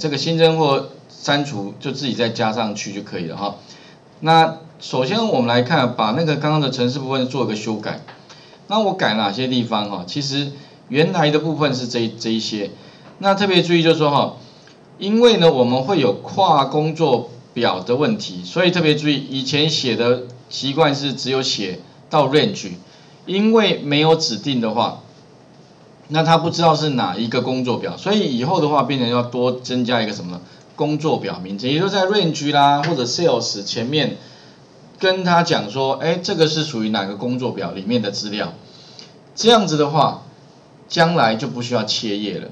这个新增或删除就自己再加上去就可以了哈。那首先我们来看，把那个刚刚的程式部分做一个修改。那我改哪些地方哈？其实原来的部分是这这一些。那特别注意就是说哈，因为呢我们会有跨工作表的问题，所以特别注意，以前写的习惯是只有写到 range，因为没有指定的话。那他不知道是哪一个工作表，所以以后的话变成要多增加一个什么工作表名称，也就在 range 啦或者 sales 前面跟他讲说，哎，这个是属于哪个工作表里面的资料，这样子的话，将来就不需要切页了，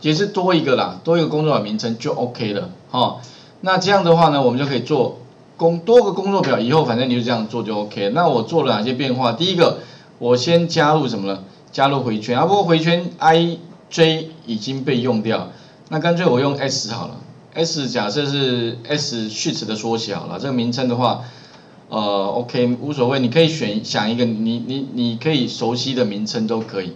也是多一个啦，多一个工作表名称就 OK 了，哈。那这样的话呢，我们就可以做工多个工作表，以后反正你就这样做就 OK。那我做了哪些变化？第一个，我先加入什么呢？加入回圈啊，不过回圈 i j 已经被用掉，那干脆我用 s 好了。s 假设是 s sheet 的缩写好了，这个名称的话，呃，OK 无所谓，你可以选想一个你你你可以熟悉的名称都可以。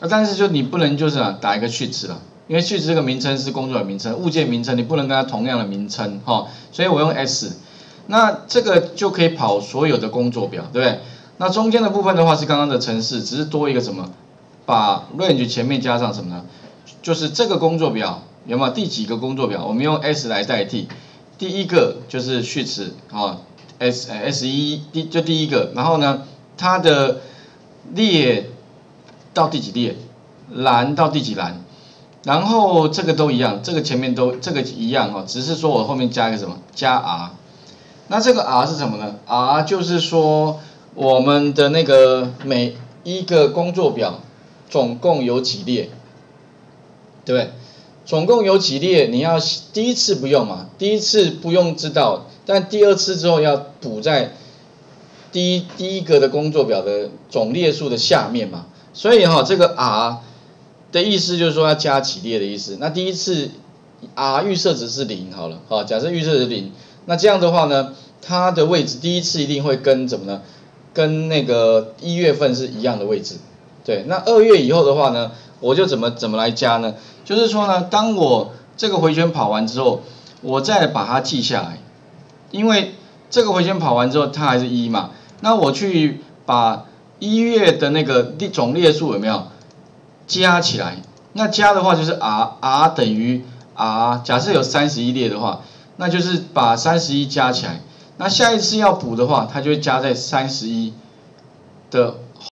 啊，但是就你不能就是啊打一个 sheet 了，因为 sheet 这个名称是工作的名称，物件名称你不能跟它同样的名称哈，所以我用 s。那这个就可以跑所有的工作表，对不对？那中间的部分的话是刚刚的程式，只是多一个什么，把 range 前面加上什么呢？就是这个工作表有没有第几个工作表？我们用 s 来代替，第一个就是序词啊，s s 一第就第一个，然后呢，它的列到第几列，栏到第几栏，然后这个都一样，这个前面都这个一样哦，只是说我后面加一个什么，加 r，那这个 r 是什么呢？r 就是说。我们的那个每一个工作表总共有几列，对不对？总共有几列？你要第一次不用嘛？第一次不用知道，但第二次之后要补在第一第一个的工作表的总列数的下面嘛？所以哈，这个 r 的意思就是说要加几列的意思。那第一次 r 预设值是零好了，好，假设预设值零，那这样的话呢，它的位置第一次一定会跟怎么呢？跟那个一月份是一样的位置，对，那二月以后的话呢，我就怎么怎么来加呢？就是说呢，当我这个回圈跑完之后，我再把它记下来，因为这个回圈跑完之后它还是一嘛，那我去把一月的那个列总列数有没有加起来？那加的话就是 r r 等于 r，假设有三十一列的话，那就是把三十一加起来。那下一次要补的话，它就会加在三十一的